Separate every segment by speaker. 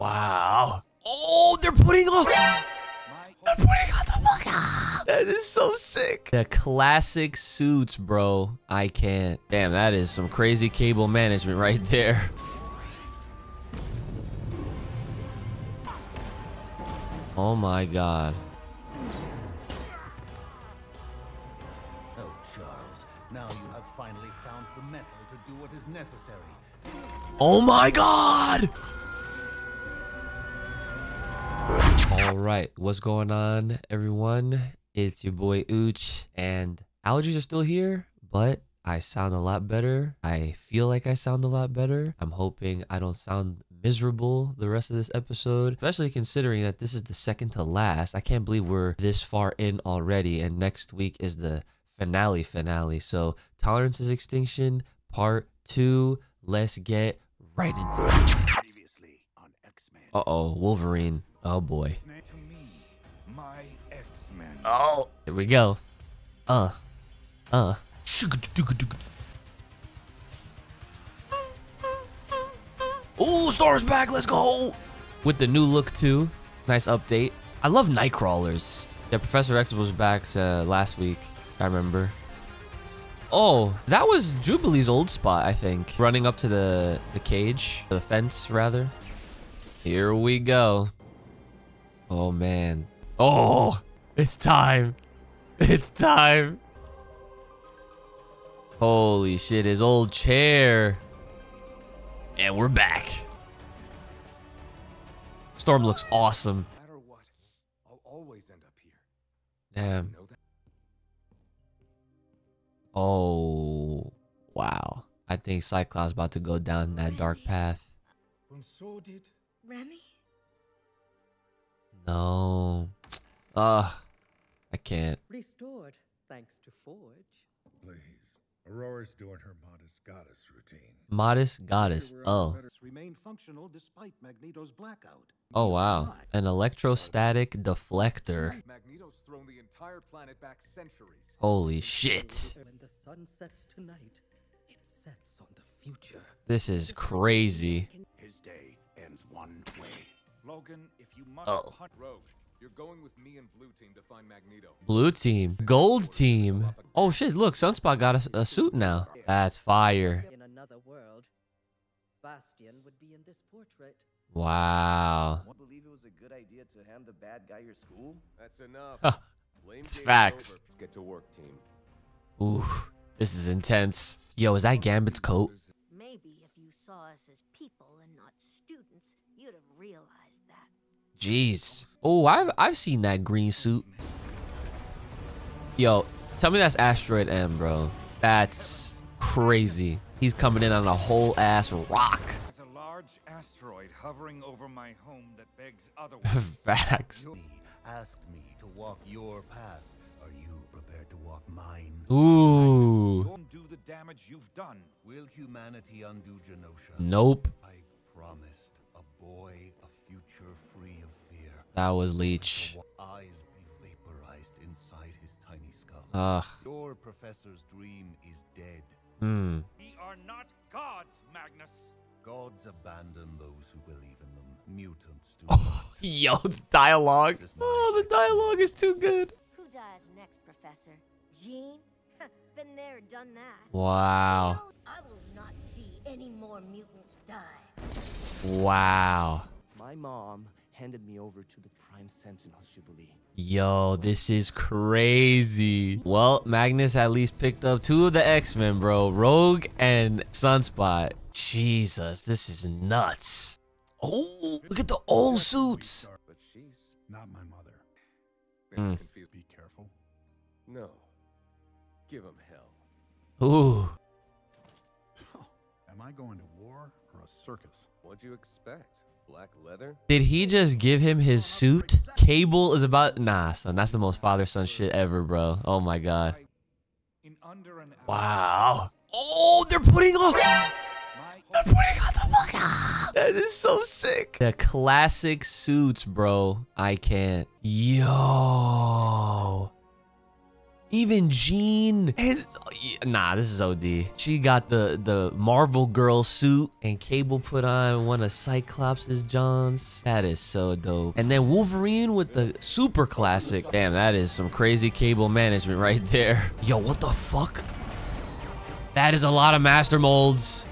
Speaker 1: Wow. Oh, they're putting on.
Speaker 2: my
Speaker 1: They're putting on the fuck. That is so sick. The classic suits, bro. I can't. Damn, that is some crazy cable management right there. Oh my god.
Speaker 3: Oh, Charles, now you have finally found the mettle to do what is necessary.
Speaker 1: Oh my god! All right, what's going on, everyone? It's your boy Ooch, and allergies are still here, but I sound a lot better. I feel like I sound a lot better. I'm hoping I don't sound miserable the rest of this episode, especially considering that this is the second to last. I can't believe we're this far in already, and next week is the finale finale. So, Tolerance is Extinction, part two. Let's get right into it.
Speaker 3: Previously on X-Men.
Speaker 1: Uh oh, Wolverine. Oh boy. Oh, here we go. Uh, uh. Ooh, Star's back. Let's go. With the new look too. Nice update. I love Nightcrawlers. Yeah, Professor X was back uh, last week. I remember. Oh, that was Jubilee's old spot, I think. Running up to the the cage, the fence rather. Here we go. Oh man. Oh, it's time. It's time. Holy shit, his old chair. And we're back. Storm looks awesome.
Speaker 2: No matter what, I'll always end up here.
Speaker 1: Damn.
Speaker 2: You know that?
Speaker 1: Oh, wow. I think Cyclops about to go down that dark path.
Speaker 2: And so did
Speaker 4: Remy?
Speaker 1: No. Ugh. I can't.
Speaker 5: Restored, thanks to Forge.
Speaker 6: Please. Ororo's doing her modest goddess routine.
Speaker 1: Modest goddess. Oh.
Speaker 3: Remain functional despite Magneto's blackout.
Speaker 1: Oh, wow. An electrostatic deflector.
Speaker 2: Magneto's thrown the entire planet back centuries.
Speaker 1: Holy shit.
Speaker 5: When the sun sets tonight, it sets on the future.
Speaker 1: This is crazy.
Speaker 3: His day ends one way.
Speaker 2: Logan, if you must
Speaker 1: Oh.
Speaker 2: hunt Rogue, you're going with me and Blue Team to find Magneto.
Speaker 1: Blue team. Gold team. Oh shit, look, Sunspot got a suit now. That's fire.
Speaker 5: In another world, Bastion would be in this portrait.
Speaker 1: Wow.
Speaker 7: Won't believe it was a good idea to hand the bad guy your school?
Speaker 2: That's enough.
Speaker 1: It's facts.
Speaker 2: over. Let's get to work, team.
Speaker 1: Ooh, this is intense. Yo, is that Gambit's coat?
Speaker 4: Maybe if you saw us as people and not students, you'd have realized that.
Speaker 1: Jeez. Oh, I've I've seen that green suit. Yo, tell me that's Asteroid M, bro. That's crazy. He's coming in on a whole ass rock.
Speaker 2: There's a large asteroid hovering over my home that begs otherwise.
Speaker 1: Facts.
Speaker 3: He asked me to walk your path. Are you prepared to walk mine?
Speaker 1: Ooh.
Speaker 2: Go and do the damage you've done.
Speaker 3: Will humanity undo Genosha?
Speaker 1: Nope.
Speaker 3: I promised a boy a future free of fear.
Speaker 1: That was Leech.
Speaker 3: Wa- Eyes be vaporized inside his tiny skull.
Speaker 1: Ugh.
Speaker 3: Your professor's dream is dead.
Speaker 1: Hmm.
Speaker 2: We are not gods, Magnus.
Speaker 3: Gods abandon those who believe in them. Mutants do
Speaker 1: Yo, dialogue. Oh, the dialogue is too good.
Speaker 4: Who dies next, Professor? Jean? Been there, done that.
Speaker 1: Wow.
Speaker 4: I will not see any more mutants die.
Speaker 1: Wow.
Speaker 7: My mom handed me over to the Prime Sentinels Jubilee.
Speaker 1: Yo, this is crazy. Well, Magnus at least picked up two of the X-Men, bro. Rogue and Sunspot. Jesus, this is nuts. Oh, look at the old suits.
Speaker 2: But she's
Speaker 6: Not my mother.
Speaker 1: Mm.
Speaker 6: Be careful.
Speaker 2: No. Give him hell.
Speaker 1: Ooh.
Speaker 6: Am I going to war or a circus?
Speaker 2: What'd you expect? Black leather?
Speaker 1: Did he just give him his suit? Cable is about nah, son. That's the most father-son shit ever, bro. Oh my god. Wow. Oh, they're putting on. They're putting on the fuck. That is so sick. The classic suits, bro. I can't. Yo. Even Jean and nah, this is OD. She got the the Marvel girl suit and Cable put on one of Cyclops' Johns. That is so dope. And then Wolverine with the super classic. Damn, that is some crazy Cable management right there. Yo, what the fuck? That is a lot of master molds.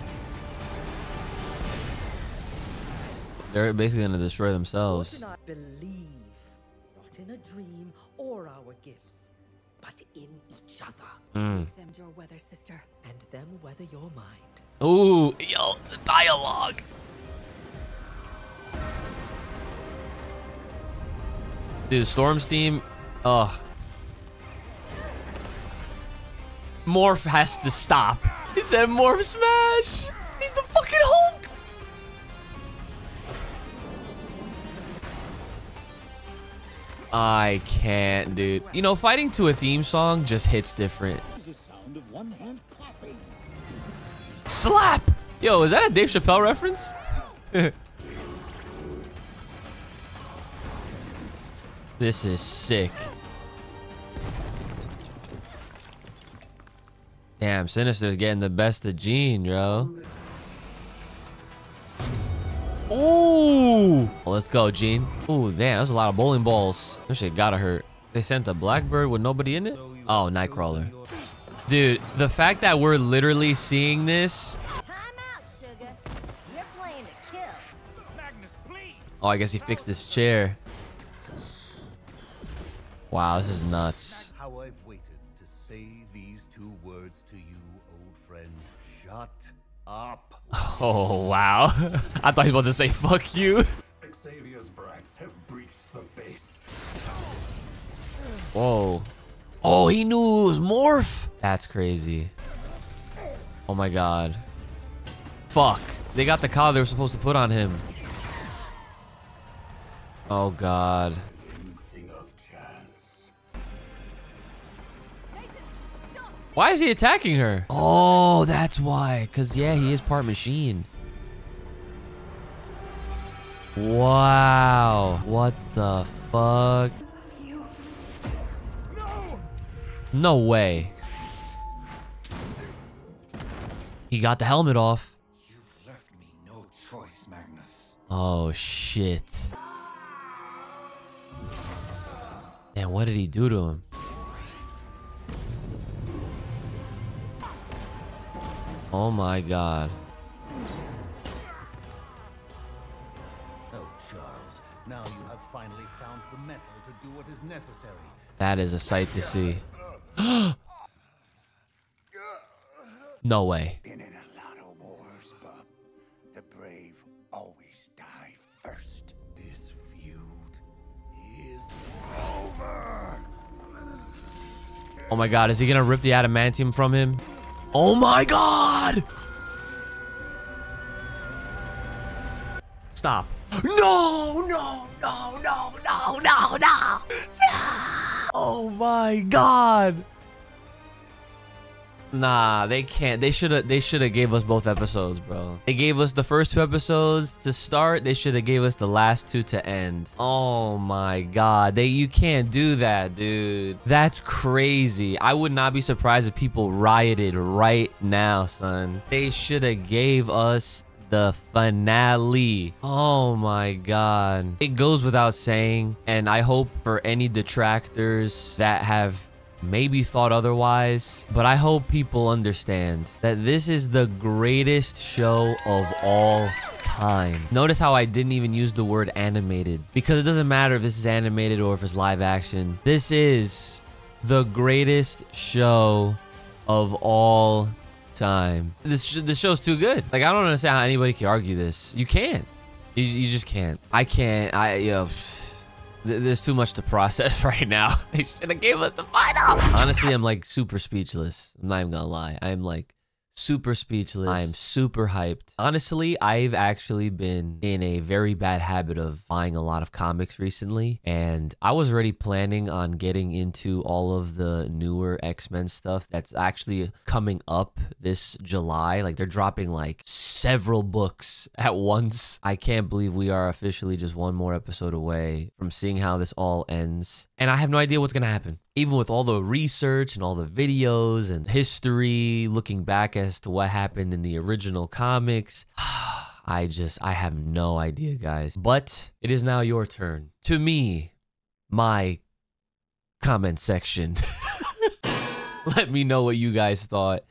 Speaker 1: They're basically gonna destroy themselves.
Speaker 5: do not believe, not in a dream or our gifts, but in each other,
Speaker 1: Mm.
Speaker 8: Them your weather, sister.
Speaker 5: and them weather your mind.
Speaker 1: Ooh, yo, the dialogue. Dude, Storm's theme, ugh. Morph has to stop. He said Morph smash. I can't, dude. You know, fighting to a theme song just hits different. Slap! Yo, is that a Dave Chappelle reference? this is sick. Damn, Sinister's getting the best of Jean, bro. Ooh! Well, let's go, Jean. Ooh, damn, that's a lot of bowling balls. That shit gotta hurt. They sent a Blackbird with nobody in it? Oh, Nightcrawler. Dude, the fact that we're literally seeing this.
Speaker 4: Time out, sugar. You're playing to kill.
Speaker 2: Magnus, please!
Speaker 1: Oh, I guess he fixed his chair. Wow, this is nuts.
Speaker 3: How I've waited to say these two words to you, old friend. Shut up.
Speaker 1: Oh, wow. I thought he was about to say, fuck you.
Speaker 6: Xavier's brats have breached the base.
Speaker 1: Whoa. Oh, he knew it was Morph. That's crazy. Oh my god. Fuck. They got the collar they were supposed to put on him. Oh god. Why is he attacking her? Oh, that's why. Cause yeah, he is part machine. Wow. What the fuck? No way. He got the helmet off.
Speaker 2: You've left me no choice, Magnus.
Speaker 1: Oh shit. Damn, what did he do to him? Oh my god.
Speaker 3: Oh, Charles, now you have finally found the mettle to do what is necessary.
Speaker 1: That is a sight to see. no way.
Speaker 6: Been in a lot of wars, bub. The brave always die first.
Speaker 3: This feud is
Speaker 1: Oh my god, is he gonna rip the adamantium from him? Oh my god! Stop. No, no, no, no, no, no, no! No! Oh my god! Nah, they can't. They should have. They should have gave us both episodes, bro. They gave us the first two episodes to start. They should have gave us the last two to end. Oh my god, they you can't do that, dude. That's crazy. I would not be surprised if people rioted right now, son. They should have gave us the finale. Oh my god. It goes without saying, and I hope for any detractors that have maybe thought otherwise, but I hope people understand that this is the greatest show of all time. Notice how I didn't even use the word animated because it doesn't matter if this is animated or if it's live action. This is the greatest show of all time. This sh- this show's too good. Like I don't understand how anybody can argue this. You can't. You, you just can't. I can't. I you know. Th- There's too much to process right now. They should have gave us the final. Honestly, I'm like super speechless. I'm not even gonna lie. I'm like super speechless. I'm super hyped. Honestly, I've actually been in a very bad habit of buying a lot of comics recently, and I was already planning on getting into all of the newer X-Men stuff that's actually coming up this July. Like they're dropping like several books at once. I can't believe we are officially just one more episode away from seeing how this all ends. And I have no idea what's going to happen. Even with all the research and all the videos and history, looking back as to what happened in the original comics, I just, I have no idea, guys. But it is now your turn. To me, my comment section. Let me know what you guys thought.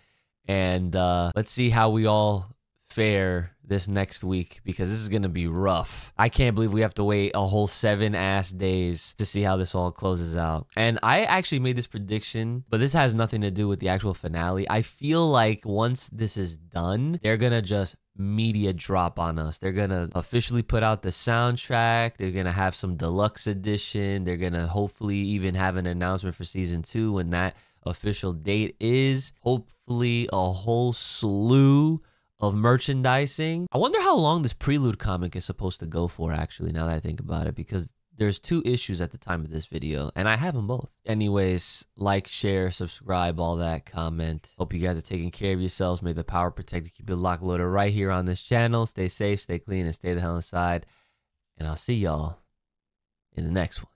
Speaker 1: And uh, let's see how we all fare this next week because this is going to be rough. I can't believe we have to wait a whole seven ass days to see how this all closes out. And I actually made this prediction, but this has nothing to do with the actual finale. I feel like once this is done, they're going to just media drop on us. They're going to officially put out the soundtrack. They're going to have some deluxe edition. They're going to hopefully even have an announcement for season two when that official date is. Hopefully, a whole slew of merchandising. I wonder how long this prelude comic is supposed to go for, actually, now that I think about it, because there's two issues at the time of this video, and I have them both. Anyways, like, share, subscribe, all that, comment. Hope you guys are taking care of yourselves. May the power protect you. Keep it locked loaded right here on this channel. Stay safe, stay clean, and stay the hell inside. And I'll see y'all in the next one.